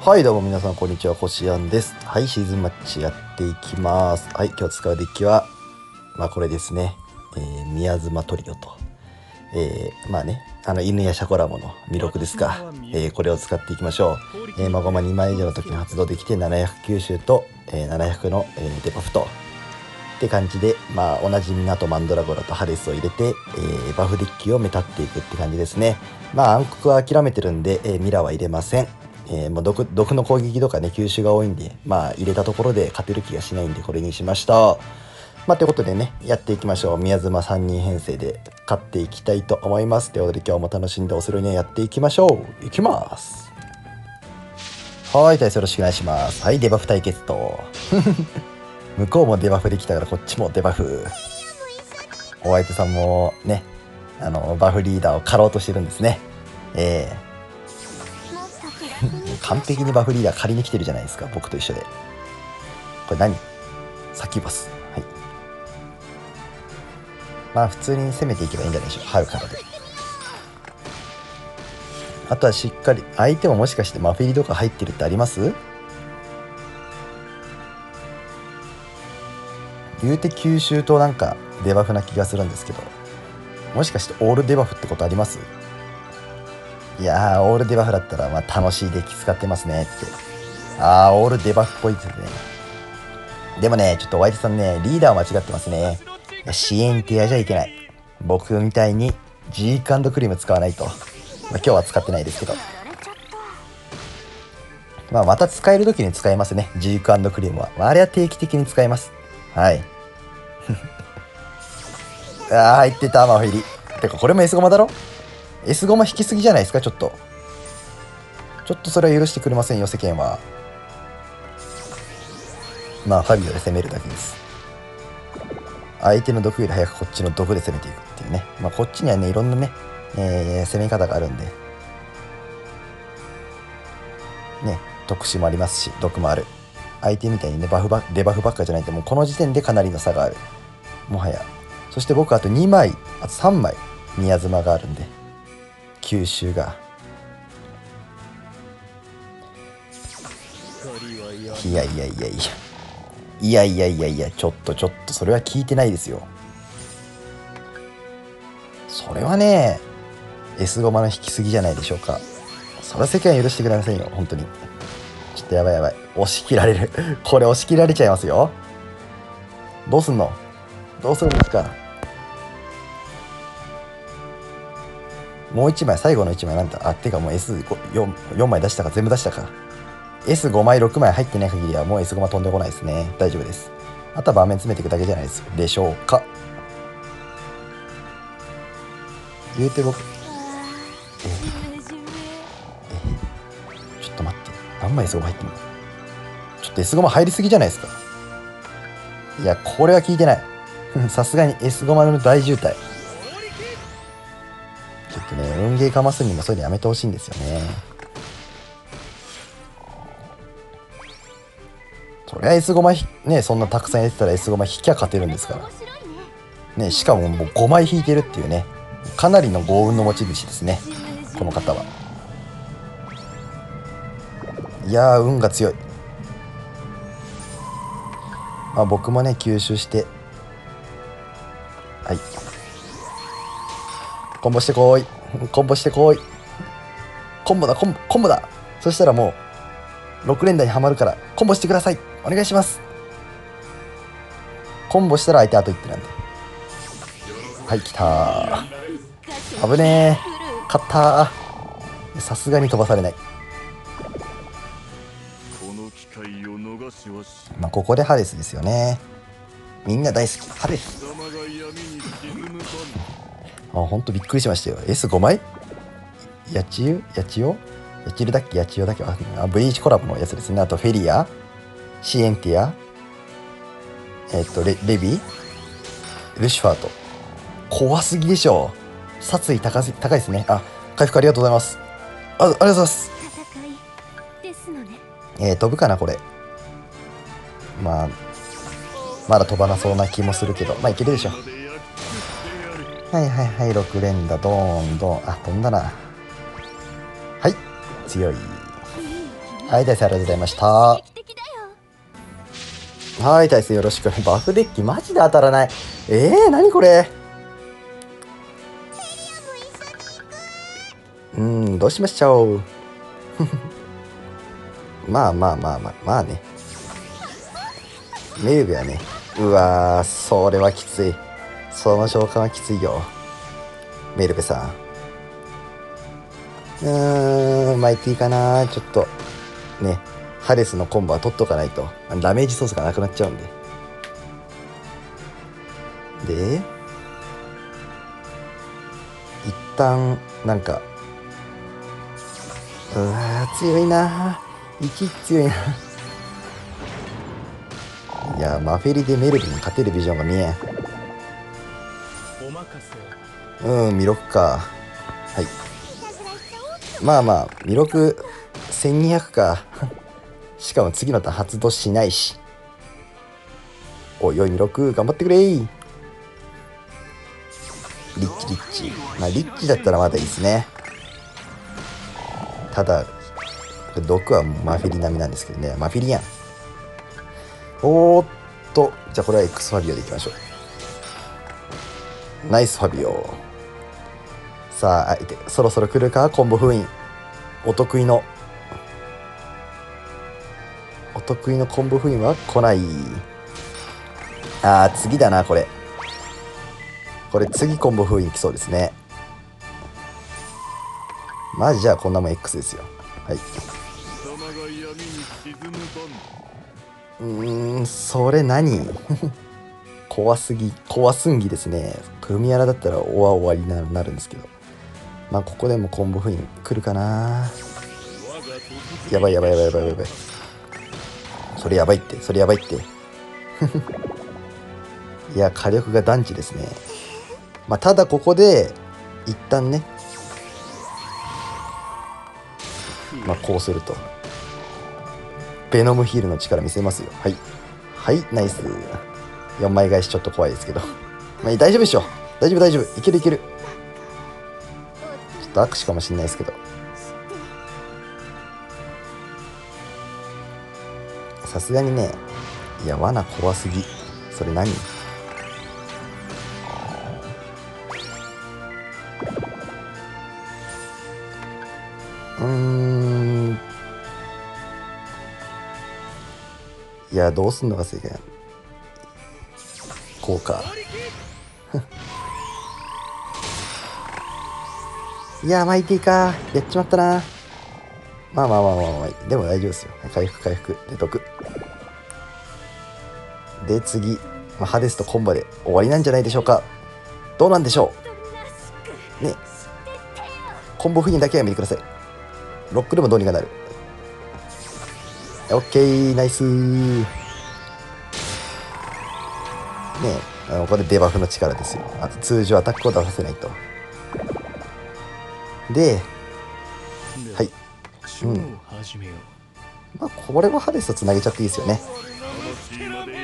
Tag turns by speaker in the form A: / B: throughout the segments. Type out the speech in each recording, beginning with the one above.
A: はいどうも皆さんこんにちはこしあんです。はいシーズンマッチやっていきます。はい今日使うデッキはまあこれですね、えー、宮妻トリオと。えー、まあねあの犬やシャコラモの魅力ですか、えー、これを使っていきましょう、えー、まごま2枚以上の時に発動できて700吸収と、えー、700の、えー、デバフと。って感じで、まあ、おなじみのとマンドラゴラとハデスを入れて、えー、バフデッキを目立っていくって感じですね。まあ、暗黒は諦めてるんで、えー、ミラーは入れません。えー、もう毒毒の攻撃とかね吸収が多いんでまあ入れたところで勝てる気がしないんでこれにしました。まあということでねやっていきましょう。宮妻3人編成で勝っていきたいと思います。ということで今日も楽しんでおするにはやっていきましょう。いきます。はい大よろしくお願いします。はいデバフ対決と。向こうもデバフできたからこっちもデバフ。お相手さんもねあのバフリーダーを狩ろうとしてるんですね。ええー完璧にバフリーダー借りに来てるじゃないですか僕と一緒で。これ何？サキュバス。はい。まあ普通に攻めていけばいいんじゃないでしょう。春からで。あとはしっかり相手ももしかしてマフィリとか入ってるってあります？言うて吸収となんかデバフな気がするんですけど。もしかしてオールデバフってことあります？いやー、オールデバフだったら、まあ、楽しいデッキ使ってますねって。あー、オールデバフっぽいですね。でもね、ちょっとお相手さんね、リーダー間違ってますね。支援ティアじゃいけない。僕みたいにジーククリーム使わないと。まあ、今日は使ってないですけど。まあ、また使える時に使いますね。ジーククリームは。まあ、あれは定期的に使います。はい。あー、入ってた、マフィリ。てか、これも S ゴマだろ？S ゴマ引きすぎじゃないですかちょっと。ちょっとそれは許してくれませんよ世間は。まあファビオで攻めるだけです。相手の毒より早くこっちの毒で攻めていくっていうね。まあこっちにはねいろんなね、えー、攻め方があるんで。ね特殊もありますし毒もある。相手みたいにねバフバデバフばっかじゃないともうこの時点でかなりの差がある。もはや。そして僕あと2枚あと3枚宮妻があるんで。吸収が。いやいやいやいや。いやいやいやいやちょっとちょっとそれは聞いてないですよ。それはね S ゴマの引きすぎじゃないでしょうか。それは世間許してくれませんよ本当に。ちょっとやばいやばい。押し切られる。これ押し切られちゃいますよ。どうすんの？どうするんですか？もう1枚最後の1枚なんだあてかもう S4 4枚出したか全部出したか。S5 枚6枚入ってない限りはもう S5 枚飛んでこないですね。大丈夫です。あとは盤面詰めていくだけじゃないです。でしょうか。言うて僕。ええ。ちょっと待って。何枚 S5 入ってんの？ちょっと S5 枚入りすぎじゃないですか。いやこれは聞いてない。さすがに S5 枚の大渋滞。とね運ゲーかますにもそういうのやめてほしいんですよね。そりゃ S ゴマねそんなたくさん入れてたら S ゴマ引きゃ勝てるんですから。ねしかももう5枚引いてるっていうねかなりの幸運の持ち主ですねこの方は。いや運が強い。まあ僕もね吸収して。はい。コンボしてこい。コンボしてこい。コンボだ、コンボ、コンボだ。そしたらもう、6連打にはまるから、コンボしてください。お願いします。コンボしたら相手あと1手なんで。はい、来た危ねえ。勝ったさすがに飛ばされない。まあ、ここでハデスですよね。みんな大好き。ハデス。あ、ほんとびっくりしましたよ。S5 枚やちゆ？やちよ？やちるだっけ？やちよだっけ？あ、ブリーチコラボのやつですね。あと、フェリア？シエンティア？えっ、とレ、レビ？ルシファーと。怖すぎでしょ。殺意高高いですね。あ、回復ありがとうございます。あ、ありがとうございます。えー、飛ぶかな、これ。まあ、まだ飛ばなそうな気もするけど、まあいけるでしょ。はいはいはい6連打どんどんあ飛んだな。はい強い。はい大勢ありがとうございました。はい大勢よろしく。バフデッキマジで当たらない。えー、何これ？うんどうしましょう。まあまあまあまあまあね。メルベはね。うわーそれはきついその召喚はきついよ。メルベさん。うーんマイティかな。ちょっとね。ハレスのコンボは取っとかないと。ダメージソースがなくなっちゃうんで。で一旦なんかうわ強いな。息強いな。いやマフェリでメルビに勝てるビジョンが見えん。うん魅力か。はい。まあまあ魅力1200か。しかも次のターン発動しないし。おいおい魅力頑張ってくれ。リッチリッチ。まあリッチだったらまだいいですね。ただ毒はマフィリ並みなんですけどね。マフィリやんおーっと。じゃあこれは X ファビオでいきましょう。ナイスファビオさあそろそろ来るか？コンボ封印。お得意の。お得意のコンボ封印は来ない。あー次だなこれ。これ次コンボ封印来そうですね。まじじゃあこんなもん X ですよ。はい。うんそれ何？怖すぎ怖すんぎですね。組み荒だったらおは終わになるんですけど。まあここでもコンボ封印来るかな。やばいやばいやばいやばいやばいそれやばいってそれやばいって。いや火力が団地ですね。まあただここで一旦ねまあこうすると。ベノムヒールの力見せますよ。はい。はいナイス。4枚返しちょっと怖いですけど。まあ大丈夫でしょ大丈夫大丈夫。いけるいける。ちょっと握手かもしれないですけど。さすがにねいや罠怖すぎ。それ何？うん。いやどうすんのが正解やこうか。いやマイティーか。やっちまったな。まあまあまあまあまあでも大丈夫ですよ。回復回復。で得で次、まあ、ハデスとコンボで終わりなんじゃないでしょうか。どうなんでしょう。ね。コンボ封印だけはやめてください。ロックでもどうにかなる。オッケーナイス。ねあのこれデバフの力ですよ。あと通常アタックを出させないと。ではい。
B: ショーを始めよう、
A: まあこれはハデスとつなげちゃっていいですよね。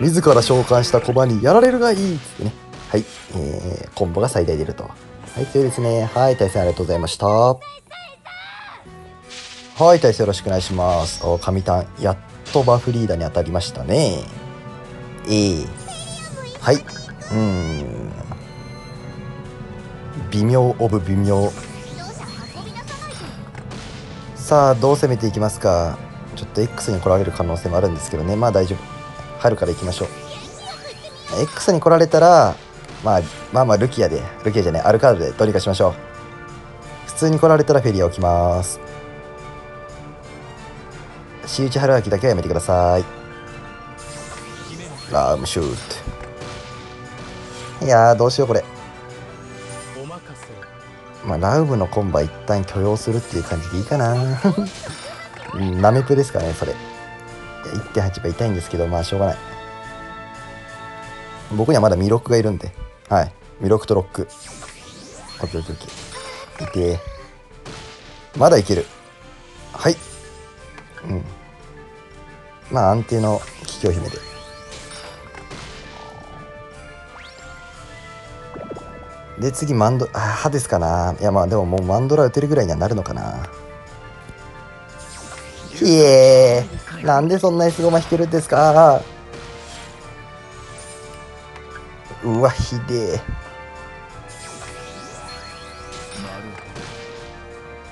A: 自ら召喚した駒にやられるがいいっつってね。はい、えー、コンボが最大出ると。はい強いですね。はい対戦ありがとうございました。はい対戦よろしくお願いします。お神タン。やっとバフリーダに当たりましたね。ええはい。うん。微妙オブ微妙。さあどう攻めていきますか。ちょっと X に来られる可能性もあるんですけどね。まあ大丈夫。春から行きましょう。X に来られたら、まあ、まあまあルキアでルキアじゃないアルカードでどうにかしましょう。普通に来られたらフェリア置きます。仕打ち春秋だけはやめてください。ラームシュート。いやーどうしようこれ。まあ、ラウムのコンボは一旦許容するっていう感じでいいかな。う んナメプですかねそれ。いや1.8倍痛いんですけどまあしょうがない。僕にはまだ弥勒がいるんで。はい。弥勒とロック。オッケーオッケーオッケー。いてー。まだいける。はい。うん。まあ安定の桔梗姫でで次マンドあ歯ですかな。いやまあでももうマンドラ打てるぐらいにはなるのかな。ひえーなんでそんなにすごま引けるんですか。うわひでえ。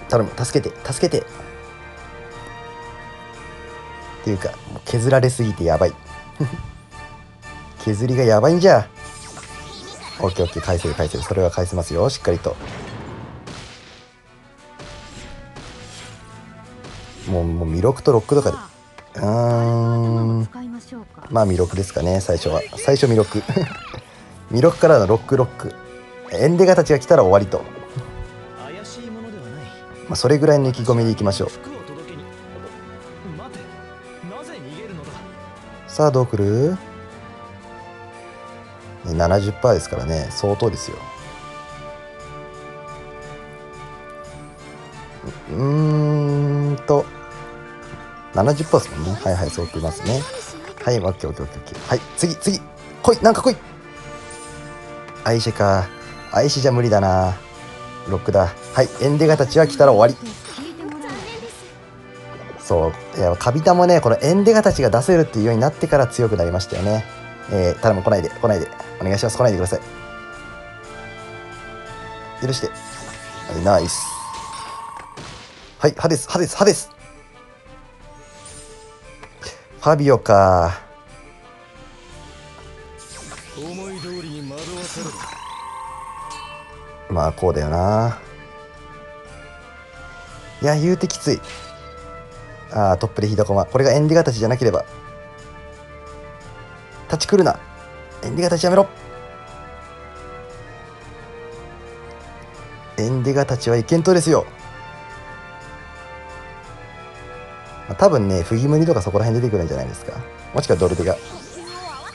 A: 頼む助けて助けて。っていうか削られすぎてやばい。削りがやばいんじゃ。オッケーオッケー返せる返せる。それは返せますよ。しっかりと。もうもう魅力とロックとかで。うーん。
C: ま
A: あ魅力ですかね最初は。最初魅力。魅力からのロックロック。エンデガたちが来たら終わりと、まあ、それぐらいの意気込みでいきましょう。さあどうくる？ね70%ですからね相当ですよ。うーんと70%ですもんね。はいはいそうきますね。はいオッケーオッケーオッケーはい次次。来いなんか来い。アイシェか。アイシェじゃ無理だな。ロックだ。はいエンデガたちは来たら終わり。そういやカビタもねこのエンデガたちが出せるっていうようになってから強くなりましたよね。えー、頼む来ないで来ないで。お願いします。来ないでください。許して。はいナイス。はい歯です歯です歯です。ファビオか。
B: 思い通りに惑わされる
A: まあこうだよな。いや言うてきつい。あートップでひどコマこれがエンディガたちじゃなければ。立ち来るな。エンディガたちやめろ。エンディガたちは一見当ですよ、まあ、多分ねフギムニとかそこら辺出てくるんじゃないですか。もしくはドルデが。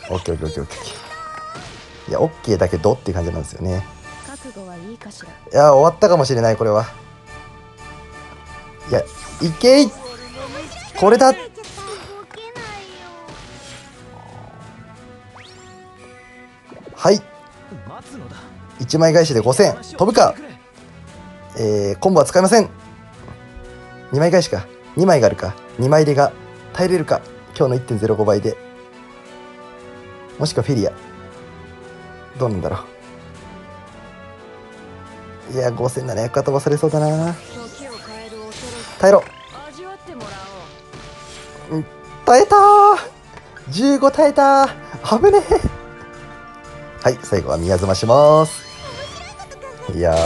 A: オッケーオッケーオッケーオッケーいやオッケーだけどっていう感じなんですよね。
C: い
A: や終わったかもしれないこれは。いやいけいこれだ1枚返しで5000飛ぶか。えー、コンボは使いません。2枚返しか。2枚があるか。2枚出が耐えれるか。今日の1.05倍で。もしくはフェリア。どうなんだろう。いや5700か飛ばされそうだな。耐えろ。耐えたー。15耐えたー。危ねえはい最後は宮妻します。いやー。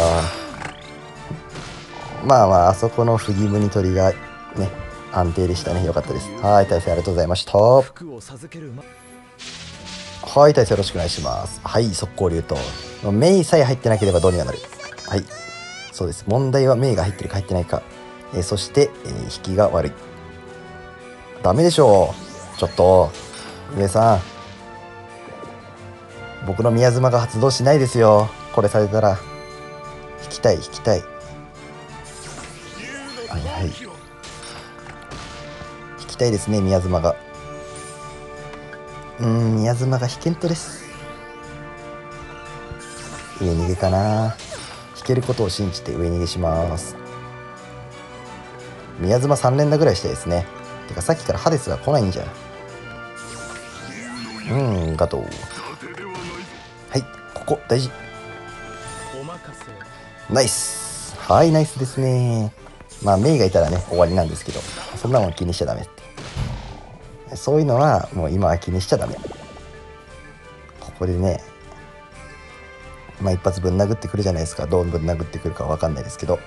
A: まあまああそこのフギムニ取りがね安定でしたね。よかったです。はい大勢ありがとうございました。は
D: 服を授けるま
A: い大勢よろしくお願いします。はい速攻流とメイさえ入ってなければどうにかなる。はいそうです。問題はメイが入ってるか入ってないか、えーそして、えー引きが悪い。ダメでしょう。ちょっと。上さん。僕の宮妻が発動しないですよ。これされたら引きたい引きたい。はいはい。引きたいですね宮妻が。うん宮妻が引けんとです。上逃げかな。引けることを信じて上逃げします。宮妻3連打ぐらいしたいですね。てかさっきからハデスが来ないんじゃ。んうんガトー。はいここ大事。ナイスはいナイスですね。まあメイがいたらね終わりなんですけどそんなもん気にしちゃダメって。そういうのはもう今は気にしちゃダメ。ここでねまあ一発ぶん殴ってくるじゃないですか。どうぶん殴ってくるかわかんないですけど。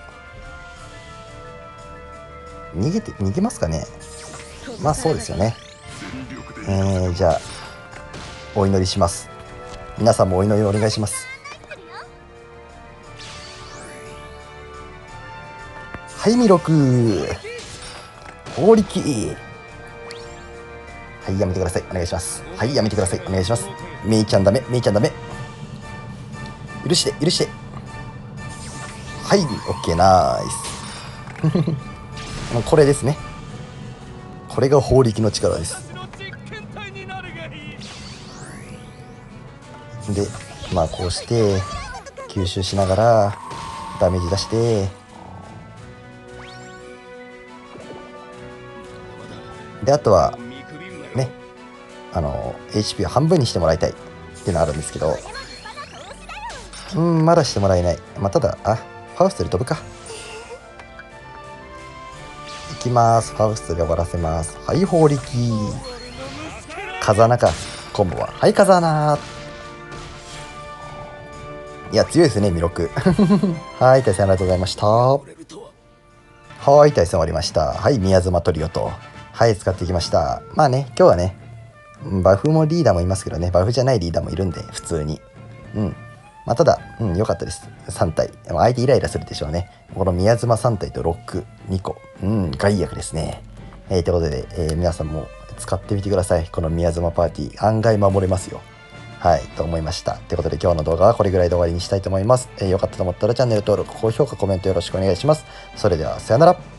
A: 逃げて逃げますかね。まあそうですよね。えー、じゃあお祈りします。皆さんもお祈りお願いします。はいミロク。法力。はいやめてください。お願いします。はいやめてください。お願いします。メイちゃんダメ。メイちゃんダメ。許して許して。はいオッケーナイス。これですね。これが法力の力です。でまあこうして吸収しながらダメージ出してであとはねあの HP を半分にしてもらいたいっていうのあるんですけどうんまだしてもらえない。まあただあファウストで飛ぶか。いきます。ファウストで終わらせます。はい法力。風穴か。コンボは。はい風穴。いや強いですね弥勒 はい対戦ありがとうございました。はい対戦終わりました。はい宮妻トリオと。はい使ってきましたまあね今日はねバフもリーダーもいますけどねバフじゃないリーダーもいるんで普通にうんまあ、ただ、うん、良かったです。3体。相手イライラするでしょうね。この宮妻3体とロック2個。うん、害悪ですね。えー、ということで、えー皆さんも使ってみてください。この宮妻パーティー。案外守れますよ。はい、と思いました。ということで今日の動画はこれぐらいで終わりにしたいと思います。えーよかったと思ったらチャンネル登録、高評価、コメントよろしくお願いします。それでは、さよなら。